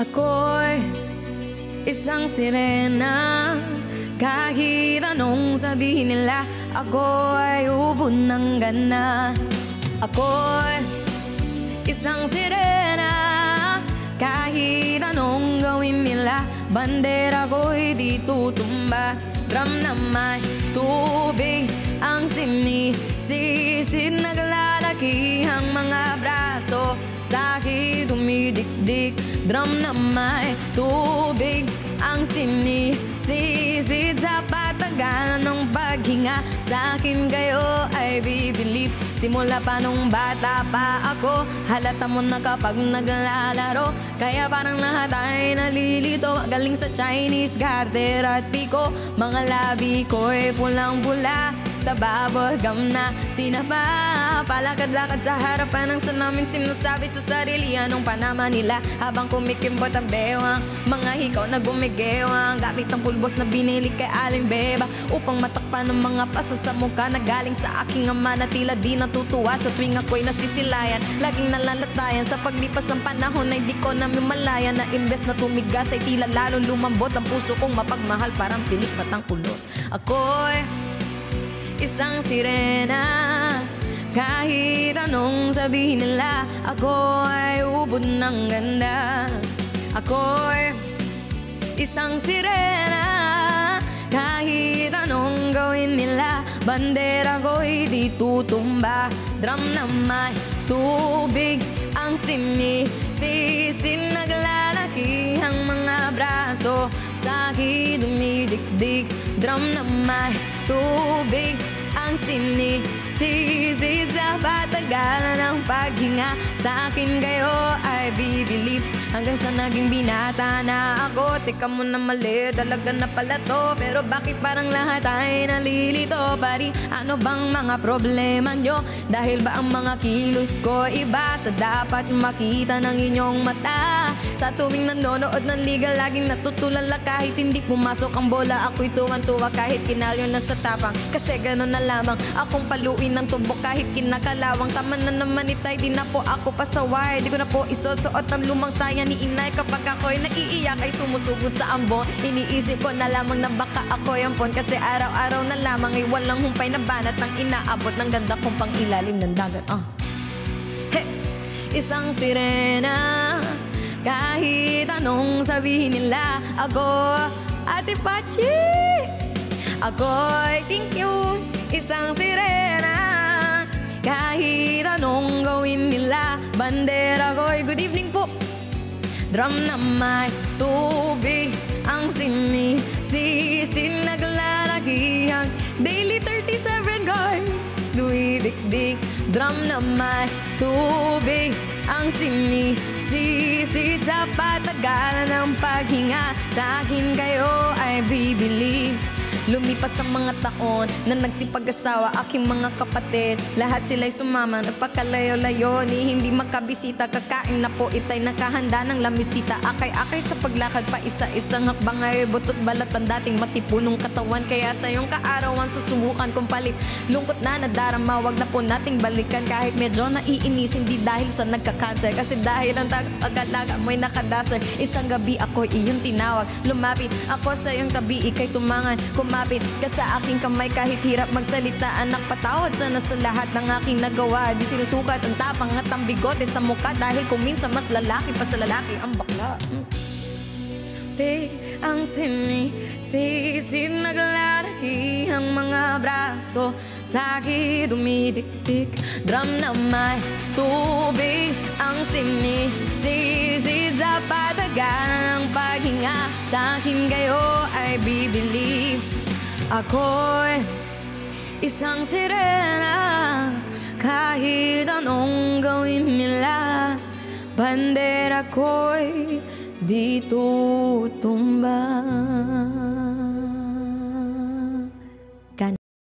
Ako'y isang sirena. Kahit anong sabihin nila Ako ay ubod ng gana. Ako'y isang sirena. Kahit anong gawin nila Bandera ko'y di tutumba. Drum na may tubig ang sinisisid Naglalaki ang mga braso sa akin dumidikdik. Drum na may tubig ang sinisisid Sa patagal ng paghinga sa akin kayo ay bibilip Simula pa nung bata pa ako Halata mo na kapag naglalaro. Kaya parang lahat ay nalilito. Galing sa Chinese garter at piko Mga labi ko'y pulang-pula sa bubble gum na sinapa Palakad-lakad sa harapan ng salamin Sinasabi sa sarili anong panama nila? Habang kumikimbot ang bewang Mga hikaw na gumigewang Gamit ang pulbos na binili kay Aling Beba Upang matakpan ng mga paso sa mukha Na galing sa aking ama na tila di natutuwa Sa tuwing ako'y nasisilayan. Laging nalalatayan Sa paglipas ng panahon ay di ko namimalayan Na imbes na tumigas ay tila lalong lumambot Ang puso kong mapagmahal parang pilik patang kulot. Ako'y isang sirena. Kahit anong sabihin nila Ako ay ubod ng ganda. Ako'y isang sirena. Kahit anong gawin nila Bandera ko'y di tutumba. Drum na may tubig Ang sinisisin Naglalaki ang mga braso Sa akin dumidikdik. Drum na may tubig Ang sinisisid Sa patagalan ng paghinga. Sa akin kayo ay bibilip. Hanggang sa naging binata na ako. Teka mo na mali, talaga na pala to. Pero bakit parang lahat ay nalilito pa rin? Ano bang mga problema nyo? Dahil ba ang mga kilos ko iba? Sa dapat makita ng inyong mata Sa tuwing nanonood ng liga Laging natutulala kahit hindi pumasok ang bola. Ako'y tuwan-tuwa kahit kinalyo na sa tapang. Kasi gano'n na lamang Akong paluin ng tubok kahit kinakalawang Tama na naman itay, di na po ako pasaway. Di ko na po isusuot ang lumang saya ni inay. Kapag ako'y naiiyak ay sumusugod sa ambon. Iniisip ko na lamang na baka ako yung pon Kasi araw-araw na lamang ay walang humpay na banat Ang inaabot ng ganda kong pang ilalim ng dagat ah. Hey! Isang sirena sabihin nila Ako, Ate Pachi. Ako'y thank you Isang sirena. Kahit anong gawin nila Bandera ko'y good evening po. Drum na may tubig Drum na may tubig Ang sinisisid Sa patagalan ng paghinga. Sa akin kayo ay bibili Lumipas ang mga taon na nagsipag-asawa aking mga kapatid. Lahat sila'y sumama, nagpakalayo-layo Ni hindi makabisita, kakain na po itay nakahanda ng lamisita. Akay-akay sa paglakad pa isa-isang hakbang ay butot balat ang dating matipunong katawan. Kaya sa iyong kaarawan susubukan kong palit. Lungkot na nadarama, wag na po nating balikan. Kahit medyo naiinis, hindi dahil sa nagka-cancer. Kasi dahil ang tagalaga mo'y nakadasar Isang gabi ako iyong tinawag. Lumapit ako sa iyong tabi, ikay tumangan Kumapit ka sa aking kamay kahit hirap magsalita. Anak patawad sana sa lahat ng aking nagawa. Di sinusukat ang tapang at ang bigote sa mukha Dahil kung minsan mas lalaki pa sa lalaki ang bakla. Di ang sinisisid Naglalaki ang mga braso. Sa akin dumidikdik Drum na may tubig. Ang sinisisid Sa patagal ng paghinga Sa akin kayo ay bibili Ako'y isang sirena Kahit anong gawin nila. Bandera ko'y di tutumba